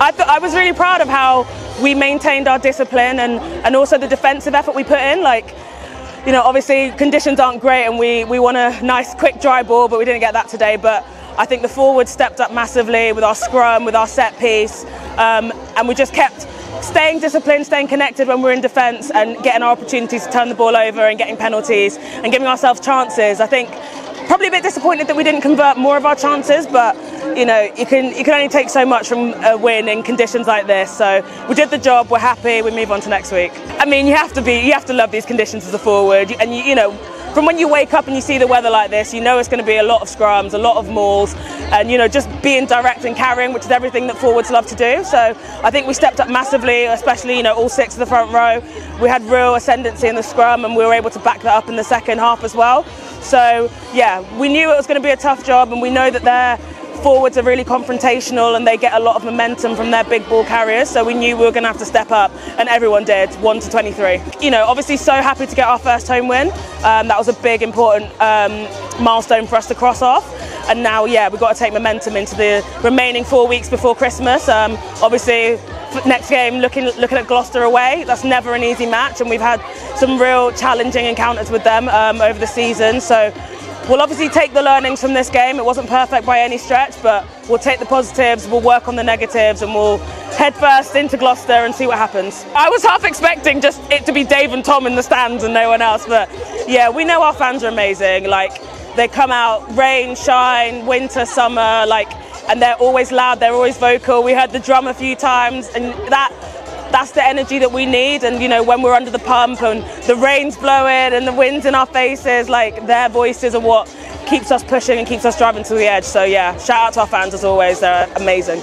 I, th- I was really proud of how we maintained our discipline and, and also the defensive effort we put in. Like, you know, obviously conditions aren't great and we, we want a nice quick dry ball, but we didn't get that today. But I think the forwards stepped up massively with our scrum, with our set piece, um, and we just kept staying disciplined, staying connected when we're in defence and getting our opportunities to turn the ball over and getting penalties and giving ourselves chances. I think probably a bit disappointed that we didn't convert more of our chances, but you know you can you can only take so much from a win in conditions like this. So we did the job. We're happy. We move on to next week. I mean, you have to be you have to love these conditions as a forward, and you, you know from when you wake up and you see the weather like this, you know it's going to be a lot of scrums, a lot of mauls, and you know just being direct and carrying, which is everything that forwards love to do. So I think we stepped up massively, especially you know all six of the front row. We had real ascendancy in the scrum, and we were able to back that up in the second half as well. So yeah, we knew it was going to be a tough job, and we know that they're forwards are really confrontational and they get a lot of momentum from their big ball carriers. So we knew we were going to have to step up, and everyone did. One to 23. You know, obviously, so happy to get our first home win. Um, that was a big, important um, milestone for us to cross off. And now, yeah, we've got to take momentum into the remaining four weeks before Christmas. Um, obviously, next game looking looking at Gloucester away. That's never an easy match, and we've had some real challenging encounters with them um, over the season. So We'll obviously take the learnings from this game. It wasn't perfect by any stretch, but we'll take the positives, we'll work on the negatives, and we'll head first into Gloucester and see what happens. I was half expecting just it to be Dave and Tom in the stands and no one else, but yeah, we know our fans are amazing. Like, they come out rain, shine, winter, summer, like, and they're always loud, they're always vocal. We heard the drum a few times, and that that's the energy that we need. And you know, when we're under the pump and the rain's blowing and the wind's in our faces, like their voices are what keeps us pushing and keeps us driving to the edge. So yeah, shout out to our fans as always. They're amazing.